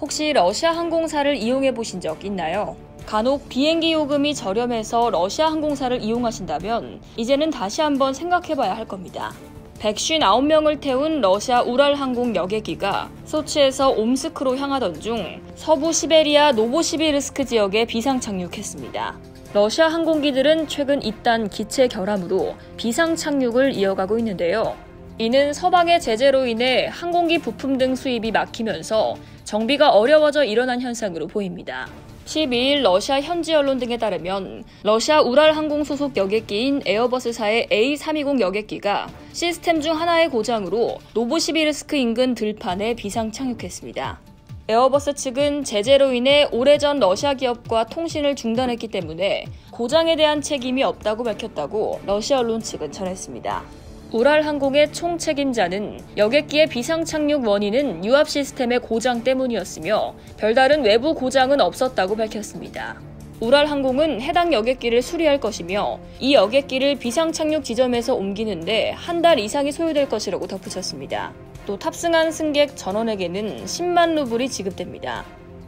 혹시 러시아 항공사를 이용해 보신 적 있나요? 간혹 비행기 요금이 저렴해서 러시아 항공사를 이용하신다면 이제는 다시 한번 생각해 봐야 할 겁니다. 159명을 태운 러시아 우랄 항공 여객기가 소치에서 옴스크로 향하던 중 서부 시베리아 노보시비르스크 지역에 비상 착륙했습니다. 러시아 항공기들은 최근 잇단 기체 결함으로 비상 착륙을 이어가고 있는데요. 이는 서방의 제재로 인해 항공기 부품 등 수입이 막히면서 정비가 어려워져 일어난 현상으로 보입니다. 12일 러시아 현지 언론 등에 따르면 러시아 우랄 항공 소속 여객기인 에어버스사의 A320 여객기가 시스템 중 하나의 고장으로 노보시비르스크 인근 들판에 비상 착륙했습니다. 에어버스 측은 제재로 인해 오래전 러시아 기업과 통신을 중단했기 때문에 고장에 대한 책임이 없다고 밝혔다고 러시아 언론 측은 전했습니다. 우랄 항공의 총 책임자는 여객기의 비상 착륙 원인은 유압 시스템의 고장 때문이었으며 별다른 외부 고장은 없었다고 밝혔습니다. 우랄 항공은 해당 여객기를 수리할 것이며 이 여객기를 비상 착륙 지점에서 옮기는데 한 달 이상이 소요될 것이라고 덧붙였습니다. 또 탑승한 승객 전원에게는 10만 루블이 지급됩니다.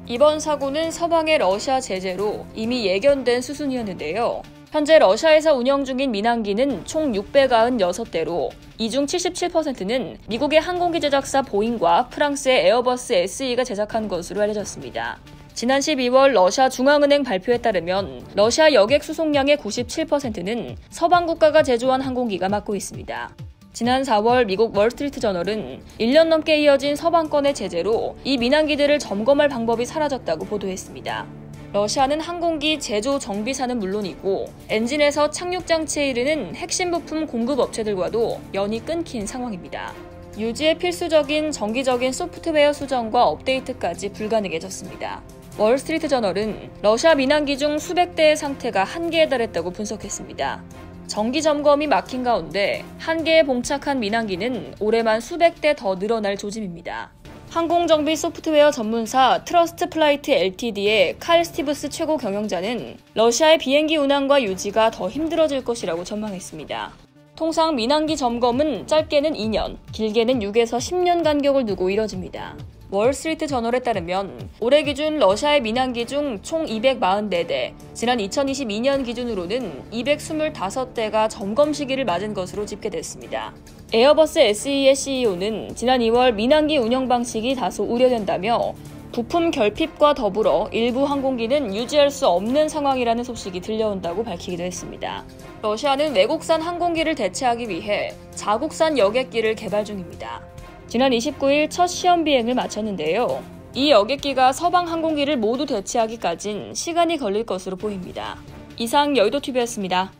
이번 사고는 서방의 러시아 제재로 이미 예견된 수순이었는데요. 현재 러시아에서 운영 중인 민항기는 총 696대로 이 중 77%는 미국의 항공기 제작사 보잉과 프랑스의 에어버스 SE가 제작한 것으로 알려졌습니다. 지난 12월 러시아 중앙은행 발표에 따르면 러시아 여객 수송량의 97%는 서방 국가가 제조한 항공기가 맡고 있습니다. 지난 4월 미국 월스트리트 저널은 1년 넘게 이어진 서방권의 제재로 이 민항기들을 점검할 방법이 사라졌다고 보도했습니다. 러시아는 항공기 제조 정비사는 물론이고 엔진에서 착륙 장치에 이르는 핵심 부품 공급 업체들과도 연이 끊긴 상황입니다. 유지에 필수적인 정기적인 소프트웨어 수정과 업데이트까지 불가능해졌습니다. 월스트리트 저널은 러시아 민항기 중 수백 대의 상태가 한계에 달했다고 분석했습니다. 정기 점검이 막힌 가운데 한계에 봉착한 민항기는 올해만 수백 대 더 늘어날 조짐입니다. 항공정비 소프트웨어 전문사 트러스트 플라이트 LTD의 칼 스티브스 최고 경영자는 러시아의 비행기 운항과 유지가 더 힘들어질 것이라고 전망했습니다. 통상 민항기 점검은 짧게는 2년, 길게는 6에서 10년 간격을 두고 이뤄집니다. 월스트리트 저널에 따르면 올해 기준 러시아의 민항기 중 총 244대, 지난 2022년 기준으로는 225대가 점검 시기를 맞은 것으로 집계됐습니다. 에어버스 SE의 CEO는 지난 2월 민항기 운영 방식이 다소 우려된다며 부품 결핍과 더불어 일부 항공기는 유지할 수 없는 상황이라는 소식이 들려온다고 밝히기도 했습니다. 러시아는 외국산 항공기를 대체하기 위해 자국산 여객기를 개발 중입니다. 지난 29일 첫 시험 비행을 마쳤는데요. 이 여객기가 서방 항공기를 모두 대체하기까진 시간이 걸릴 것으로 보입니다. 이상 여의도 TV였습니다.